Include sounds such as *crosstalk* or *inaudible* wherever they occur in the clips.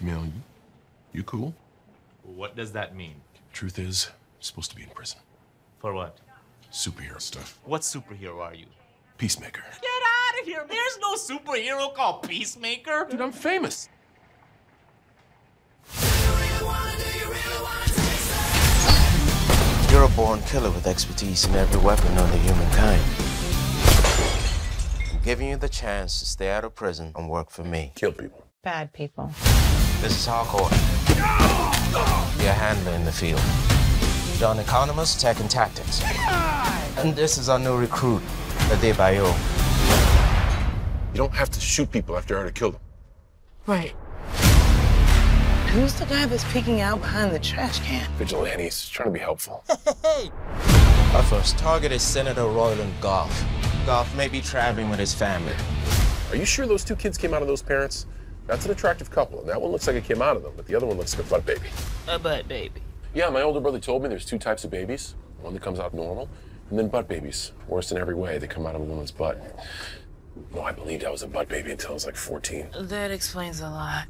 You cool? What does that mean? Truth is, you're supposed to be in prison. For what? Superhero stuff. What superhero are you? Peacemaker. Get out of here! There's no superhero called Peacemaker! Dude, I'm famous. You're a born killer with expertise in every weapon known to humankind. I'm giving you the chance to stay out of prison and work for me. Kill people. Bad people. This is Harcourt. Be a handler in the field. John Economos, Tech and Tactics. And this is our new recruit, Adebayo. You don't have to shoot people after you already killed them. Right. Who's the guy that's peeking out behind the trash can? Vigilantes, trying to be helpful. *laughs* Our first target is Senator Royland Goff. Goff may be traveling with his family. Are you sure those two kids came out of those parents? That's an attractive couple, and that one looks like it came out of them, but the other one looks like a butt baby. A butt baby. Yeah, my older brother told me there's two types of babies. One that comes out normal, and then butt babies. Worse in every way, they come out of a woman's butt. No, I believed I was a butt baby until I was like 14. That explains a lot.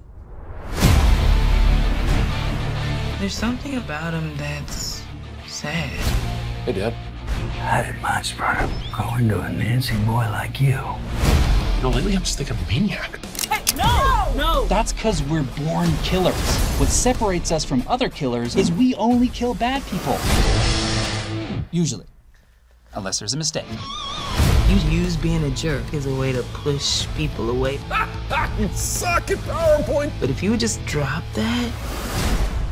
There's something about him that's sad. Hey, Dad. How did my mind sperm going to a Nancy boy like you. You know, lately I'm just thinking maniac. That's because we're born killers. What separates us from other killers is we only kill bad people. Usually. Unless there's a mistake. You use being a jerk as a way to push people away. *laughs* you suck at PowerPoint! But if you would just drop that,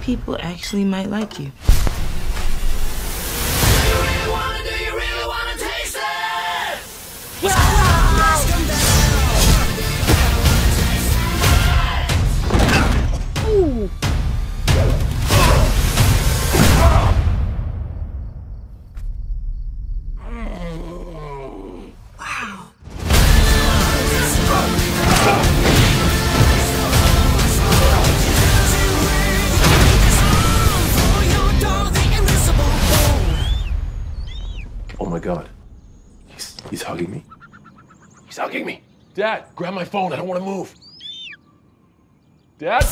people actually might like you. He's, hugging me. He's hugging me. Dad, grab my phone. I don't want to move. Dad?